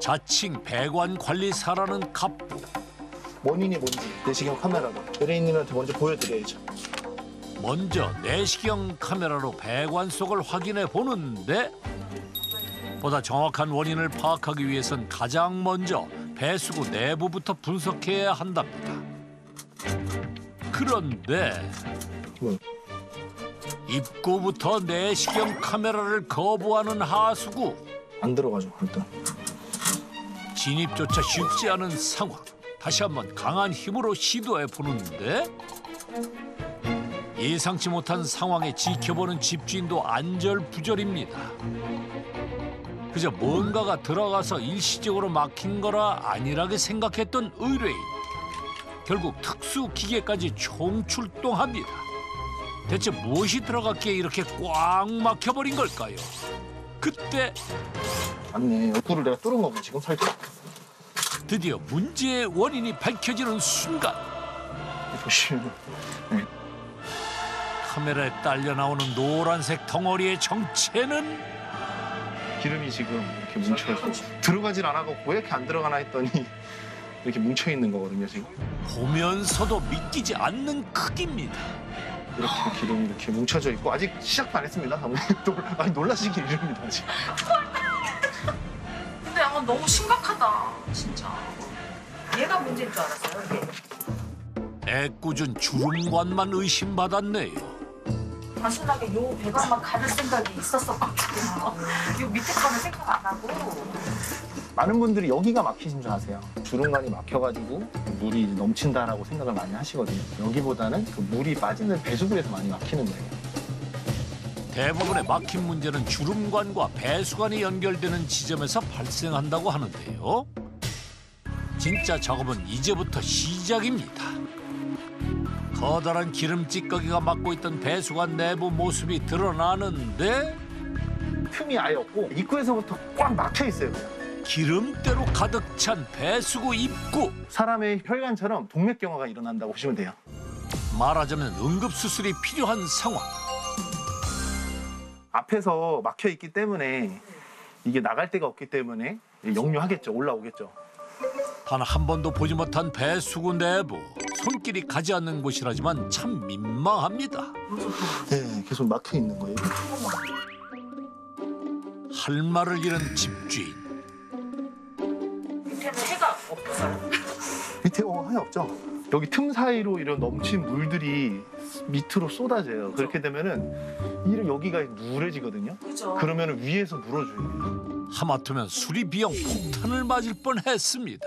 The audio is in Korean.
자칭 배관 관리사라는 갑부. 원인이 뭔지 내시경 카메라로 의뢰인님한테 먼저 보여드려야죠. 먼저 내시경 카메라로 배관 속을 확인해 보는데 보다 정확한 원인을 파악하기 위해선 가장 먼저 배수구 내부부터 분석해야 한답니다. 그런데 뭐 입구부터 내시경 카메라를 거부하는 하수구 안 들어가죠 일단. 진입조차 쉽지 않은 상황. 다시 한번 강한 힘으로 시도해 보는데 예상치 못한 상황에 지켜보는 집주인도 안절부절입니다. 그저 뭔가가 들어가서 일시적으로 막힌 거라 안일하게 생각했던 의뢰인. 결국 특수 기계까지 총출동합니다. 대체 무엇이 들어갔기에 이렇게 꽉 막혀버린 걸까요? 그때 맞네. 입구를 내가 뚫은 거고 지금 살짝 드디어 문제의 원인이 밝혀지는 순간 보시면 카메라에 딸려 나오는 노란색 덩어리의 정체는 기름이 지금 이렇게 뭉쳐서 들어가질 않아갖고 왜 이렇게 안 들어가나 했더니 이렇게 뭉쳐 있는 거거든요 지금. 보면서도 믿기지 않는 크기입니다. 이렇게 기름이 이렇게 뭉쳐져 있고 아직 시작도 안 했습니다. 아니 놀라시기 이릅니다 아직. 아, 너무 심각하다 진짜 얘가 문제인 줄 알았어요 이게 애꿎은 주름관만 의심받았네요. 단순하게 요 배관만 가를 생각이 있었었거든요 요 밑에 거는 생각 안 하고 많은 분들이 여기가 막히신 줄 아세요. 주름관이 막혀가지고 물이 넘친다라고 생각을 많이 하시거든요. 여기보다는 그 물이 빠지는 배수구에서 많이 막히는 거예요. 대부분의 막힌 문제는 주름관과 배수관이 연결되는 지점에서 발생한다고 하는데요. 진짜 작업은 이제부터 시작입니다. 커다란 기름 찌꺼기가 막고 있던 배수관 내부 모습이 드러나는데 틈이 아예 없고 입구에서부터 꽉 막혀 있어요. 그냥. 기름때로 가득 찬 배수구 입구. 사람의 혈관처럼 동맥경화가 일어난다고 보시면 돼요. 말하자면 응급수술이 필요한 상황. 앞에서 막혀 있기 때문에 이게 나갈 데가 없기 때문에 역류하겠죠. 올라오겠죠. 단 한 번도 보지 못한 배수구 내부. 손길이 가지 않는 곳이라지만 참 민망합니다. 네, 계속 막혀 있는 거예요. 할 말을 잃은 집주인. 밑에는 해가 없어요 밑에 어, 하나 없죠. 여기 틈 사이로 이런 넘친 물들이 밑으로 쏟아져요. 그렇게 되면은 이 여기가 누래지거든요. 그죠 그러면은 위에서 물어줘야 돼요. 하마터면 수리 비용 폭탄을 맞을 뻔했습니다.